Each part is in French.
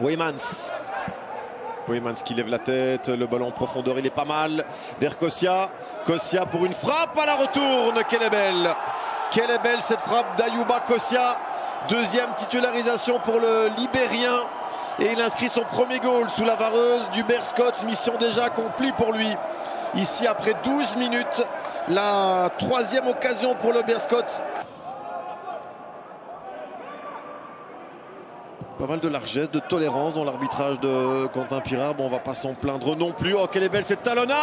Weymans. Weymans qui lève la tête, le ballon en profondeur, il est pas mal. Vers Kossia. Kossia pour une frappe à la retourne. Quelle est belle. Quelle est belle cette frappe d'Ayouba Kossia. Deuxième titularisation pour le Libérien. Et il inscrit son premier goal sous la vareuse du Scott. Mission déjà accomplie pour lui. Ici, après 12 minutes, la troisième occasion pour le Scott. Pas mal de largesse, de tolérance dans l'arbitrage de Quentin Pirard. Bon, on va pas s'en plaindre non plus. Oh, quelle est belle cette talonnade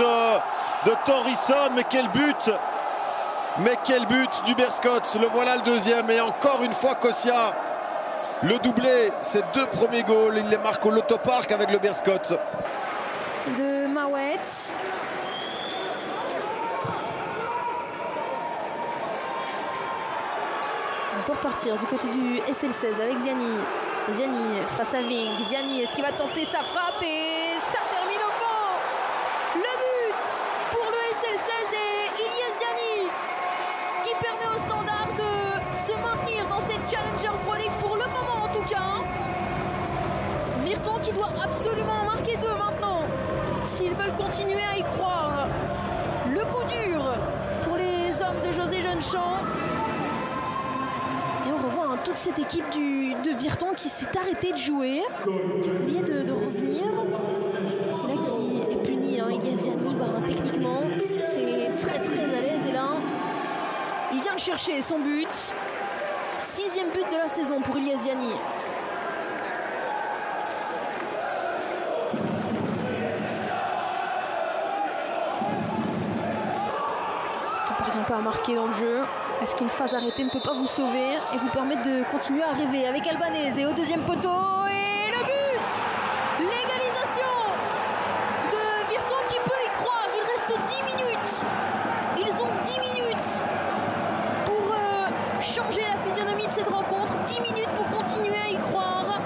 de, Torrisson. Mais quel but Mais quel but du Scott. Le voilà le deuxième. Et encore une fois, Kossia. Le doublé, ses deux premiers goals. Il les marque au Lotopark avec le Scott. De Mawet. Pour partir du côté du SL16 avec Ziani. Ziani face à Ving. Ziani, est-ce qu'il va tenter sa frappe et ça termine au fond? Le but pour le SL16 et Ilia Ziani qui permet au standard de se maintenir dans cette Challenger Pro League pour le moment en tout cas. Virton qui doit absolument marquer deux maintenant s'ils veulent continuer à y croire. Le coup dur cette équipe du, de Virton qui s'est arrêtée de jouer, qui a oublié de, revenir. Là, qui est puni, hein, bah, techniquement, c'est très très à l'aise. Et là, il vient chercher son but. Sixième but de la saison pour Iliasiani. pas à marquer dans le jeu. Est-ce qu'une phase arrêtée ne peut pas vous sauver et vous permettre de continuer à rêver avec Albanese et au deuxième poteau et le but L'égalisation de Virton qui peut y croire. Il reste 10 minutes. Ils ont 10 minutes pour euh, changer la physionomie de cette rencontre. 10 minutes pour continuer à y croire.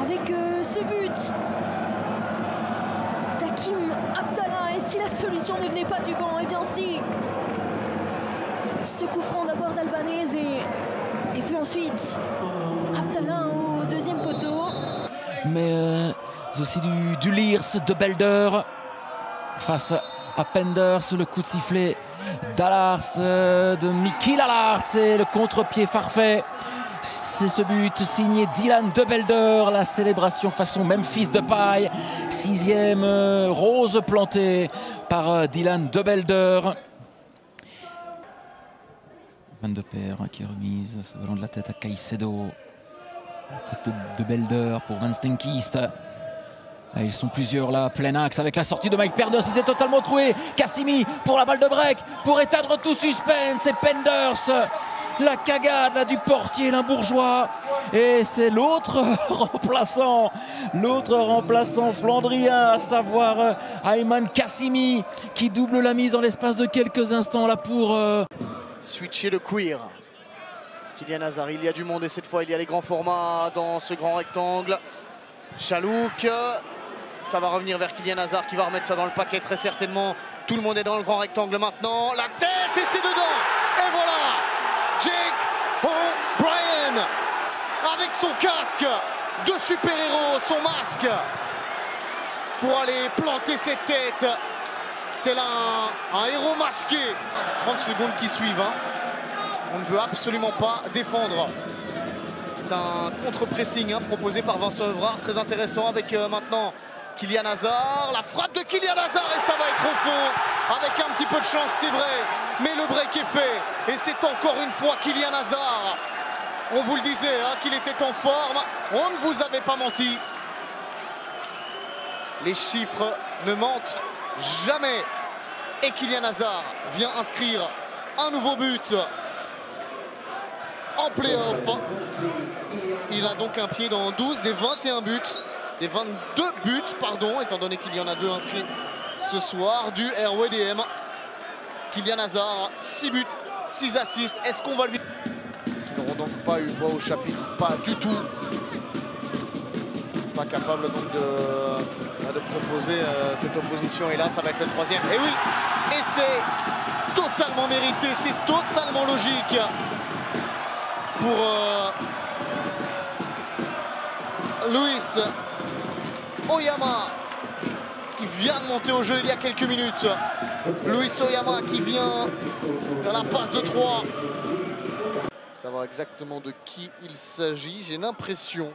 Avec euh, ce but Takim Abdallah. Et si la solution ne venait pas du banc, eh ce coup franc d'abord d'Albanese et, puis ensuite Abdallah au deuxième poteau. Mais euh, aussi du, du de Belder face à Penders, le coup de sifflet d'Alars, euh, de Miki Lallars et le contre-pied parfait. C'est ce but signé Dylan de Belder, la célébration façon Memphis de paille. Sixième euh, rose plantée par Dylan de Belder. Van de hein, qui est remise, ce ballon de la tête à Caicedo. La tête de, Belder pour Van Stenkist. Ah, ils sont plusieurs là, plein axe avec la sortie de Mike Perdos. Il s'est totalement troué. Cassimi pour la balle de break pour éteindre tout suspense. Et Penders, la cagade du portier, bourgeois Et c'est l'autre remplaçant, l'autre remplaçant flandrien, à savoir euh, Ayman Cassimi, qui double la mise en l'espace de quelques instants là pour. Euh, switcher le queer. Kylian Hazard, il y a du monde et cette fois il y a les grands formats dans ce grand rectangle. Chalouk, ça va revenir vers Kylian Hazard qui va remettre ça dans le paquet très certainement. Tout le monde est dans le grand rectangle maintenant. La tête et c'est dedans. Et voilà, Jake O'Brien avec son casque de super-héros, son masque pour aller planter cette tête tel un, héros masqué. 30 secondes qui suivent. Hein. On ne veut absolument pas défendre. C'est un contre-pressing hein, proposé par Vincent Evrard, très intéressant avec euh, maintenant Kylian Hazard. La frappe de Kylian Hazard et ça va être au fond. Avec un petit peu de chance, c'est vrai. Mais le break est fait. Et c'est encore une fois Kylian Hazard. On vous le disait hein, qu'il était en forme. On ne vous avait pas menti. Les chiffres ne mentent jamais. Et Kylian Hazard vient inscrire un nouveau but en playoff. Il a donc un pied dans 12 des 21 buts, des 22 buts, pardon, étant donné qu'il y en a deux inscrits ce soir du RWDM. Kylian Hazard, 6 buts, 6 assists. Est-ce qu'on va lui... Qui n'auront donc pas eu voix au chapitre, pas du tout pas capable donc de, de proposer euh, cette opposition. Et là, ça va être le troisième. Et oui, et c'est totalement mérité, c'est totalement logique pour, euh, Luis Oyama qui vient de monter au jeu il y a quelques minutes. Luis Oyama qui vient vers la passe de 3. Savoir exactement de qui il s'agit. J'ai l'impression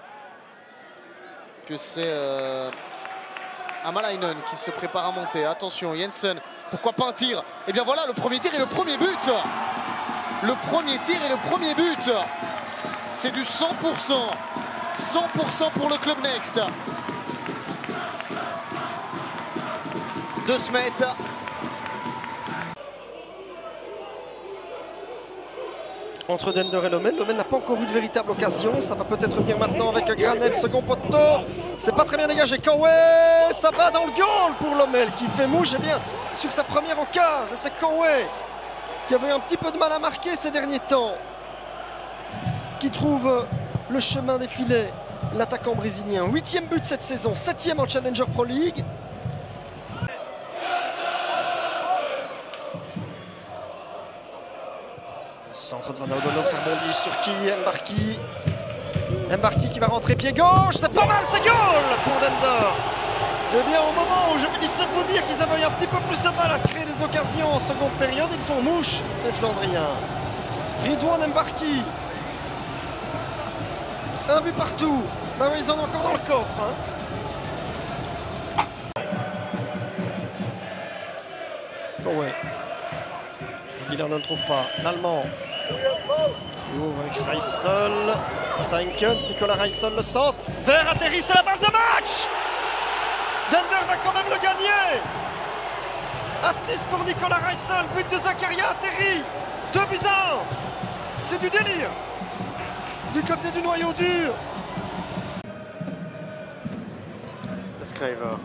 que c'est euh, Amalainen qui se prépare à monter. Attention, Jensen, pourquoi pas un tir Et eh bien voilà, le premier tir et le premier but Le premier tir et le premier but C'est du 100%. 100% pour le Club Next. De Smet. Entre Dender et Lomel. Lomel n'a pas encore eu de véritable occasion. Ça va peut-être venir maintenant avec Granel, second poteau. C'est pas très bien dégagé. Conway, ça va dans le goal pour Lomel qui fait mouche. Et bien sur sa première occasion. C'est Conway qui avait un petit peu de mal à marquer ces derniers temps. Qui trouve le chemin des filets. L'attaquant brésilien. Huitième but cette saison, septième en Challenger Pro League. Centre de Van Oudonok, ça rebondit sur qui Mbarki? Mbarki qui va rentrer pied gauche, c'est pas mal, c'est goal pour Dender. Eh bien, au moment où je finissais de vous dire qu'ils avaient un petit peu plus de mal à créer des occasions en seconde période, ils font mouche, les Flandriens. Ridouan Mbarki. Un but partout. Ben ils en ont encore dans le coffre. Hein. Oh ouais. Guillaume ne le trouve pas. L'Allemand qui ouvre avec Nicolas Reissel le centre. Vert atterrit, c'est la balle de match. Dender va quand même le gagner. Assist pour Nicolas Reissel, but de Zakaria atterri 2 buts C'est du délire. Du côté du noyau dur. Scriver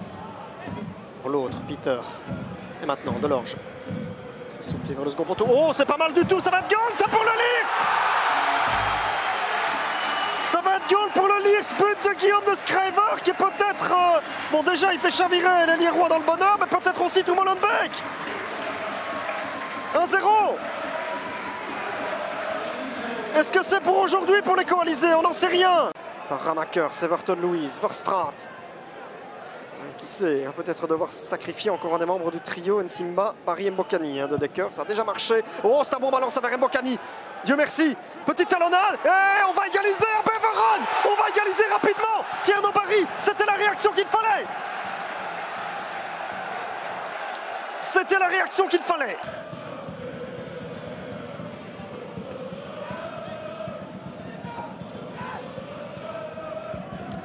pour l'autre, Peter. Et maintenant, Delorge. Oh, c'est pas mal du tout, ça va être goal, c'est pour le Lix! Ça va être goal pour le Lix, but de Guillaume de Scriver qui peut-être... Euh, bon, déjà, il fait chavirer l'ailier roi dans le bonhomme, mais peut-être aussi tout Molenbeek 1-0 Est-ce que c'est pour aujourd'hui pour les coalisés? On n'en sait rien. Par Ramaker, Severton Louise, Verstraat, qui sait, hein, peut-être devoir sacrifier encore un des membres du trio, Nsimba, Barry Mbokani hein, de Decker. Ça a déjà marché. Oh, c'est un bon ballon, ça vers Mbokani. Dieu merci. Petite talonnade. Et eh, on va égaliser à Beveron. On va égaliser rapidement. Tierno Barry, c'était la réaction qu'il fallait. C'était la réaction qu'il fallait.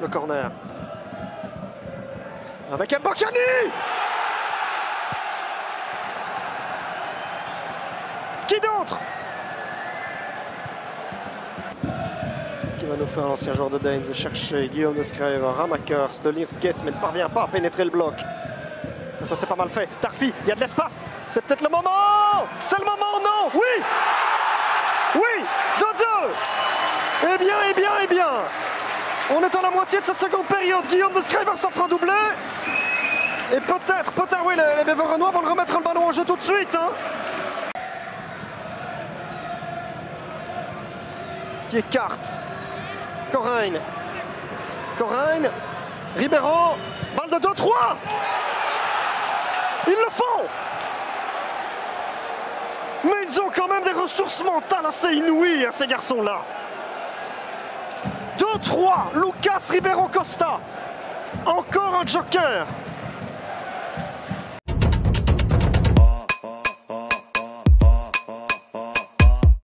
Le corner avec Mbokani! Qui d'autre? Ce qui va nous faire l'ancien joueur de Daines chercher Guillaume de Scrève, Ramakers, de Lirsgate, mais ne parvient pas à pénétrer le bloc. Ça c'est pas mal fait. Tarfi, il y a de l'espace. C'est peut-être le moment! C'est le moment, non? Oui! Oui! 2-2 Eh bien, eh bien, eh bien on est à la moitié de cette seconde période. Guillaume de Scriver s'en fera doubler. Et peut-être, peut-être, oui, les, les vont le remettre le ballon en jeu tout de suite. Hein. Qui écarte. Corain. Corain. Ribeiro. Balle de 2-3. Ils le font. Mais ils ont quand même des ressources mentales assez inouïes, hein, ces garçons-là. 2-3, Lucas Ribeiro Costa. Encore un joker.